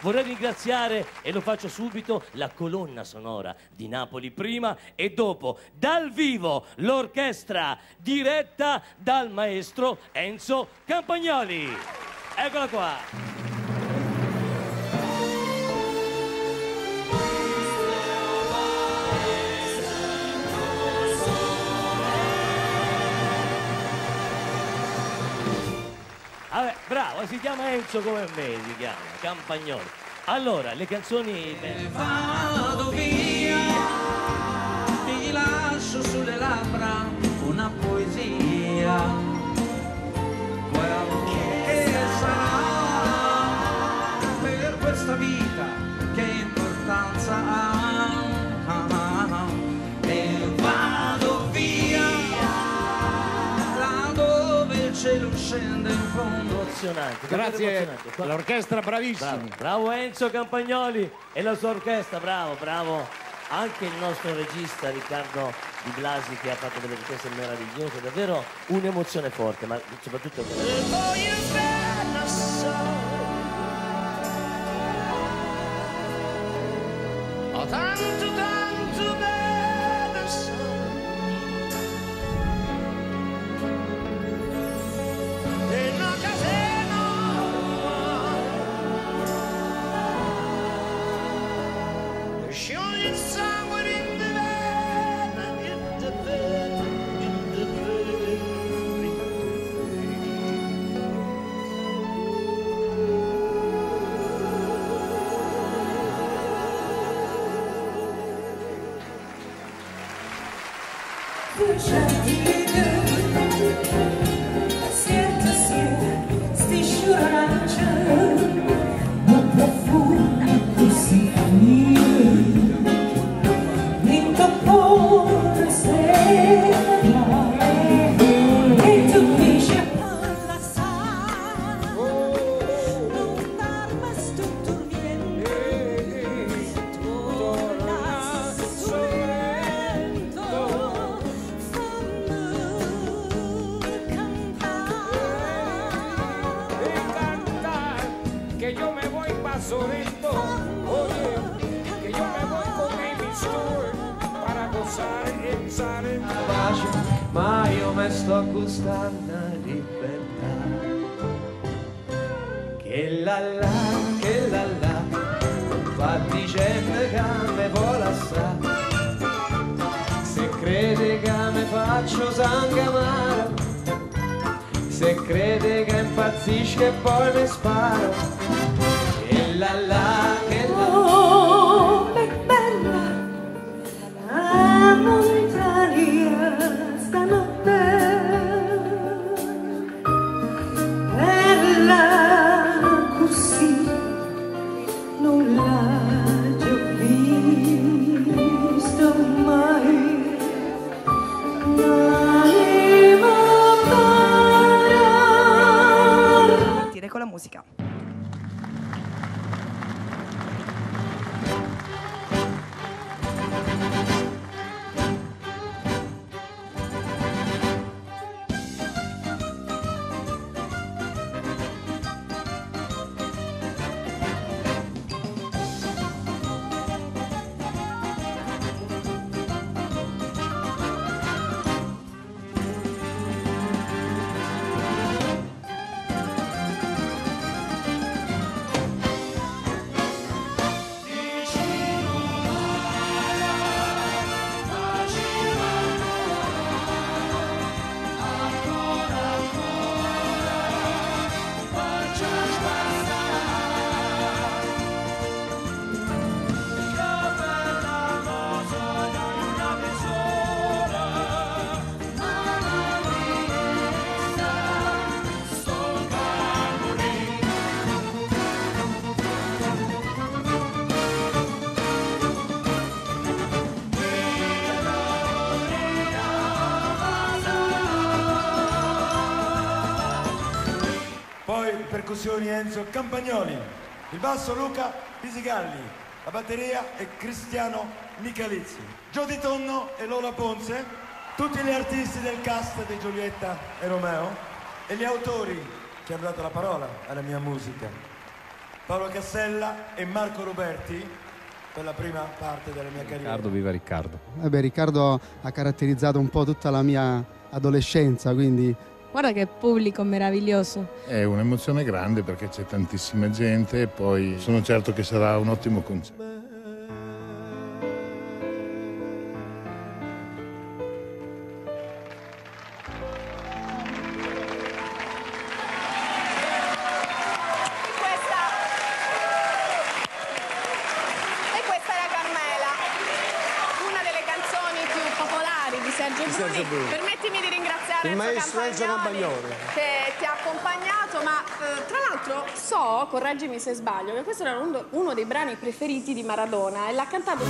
vorrei ringraziare, e lo faccio subito, la colonna sonora di Napoli prima e dopo, dal vivo, l'orchestra diretta dal maestro Enzo Campagnoli. Eccola qua. Vabbè, bravo, si chiama Enzo come me, si chiama, Campagnoli. Allora, le canzoni... Vado via, ti lascio sulle labbra Emozionante, Grazie, emozionante. Qua- l'orchestra Bravo, bravissimi. bravo Enzo Campagnoli e la sua orchestra, bravo, bravo. Anche il nostro regista Riccardo Di Blasi che ha fatto delle richieste meravigliose, davvero un'emozione forte, ma soprattutto... Future que yo me voy pa' Sorrento, oye, que yo me voy con Amy Stewart para gozar en Salento. pace, ma io mi sto gustando libertà. Che la la, che la la, va dicendo che me vuole assai. Se crede che me faccio sangue amaro, se crede che impazzisco e poi mi sparo. Che la la percussioni Enzo Campagnoli, il basso Luca Pisigalli, la batteria è Cristiano Michalizzi, Giodi Tonno e Lola Ponce, tutti gli artisti del cast di Giulietta e Romeo e gli autori che hanno dato la parola alla mia musica. Paolo Cassella e Marco Roberti per la prima parte della mia carriera. Riccardo, viva Riccardo. Eh beh, Riccardo ha caratterizzato un po' tutta la mia adolescenza, quindi Guarda che pubblico meraviglioso. È un'emozione grande perché c'è tantissima gente e poi sono certo che sarà un ottimo concerto. Questa... E questa era Carmela, una delle canzoni più popolari di Sergio Bruni. Sergio Bruni. Permettimi di ringraziare Il Enzo maestro Enzo Campagnoli Campagnoli. che ti ha accompagnato, ma eh, tra l'altro so, correggimi se sbaglio, che questo era uno, uno dei brani preferiti di Maradona e l'ha cantato...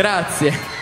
Grazie.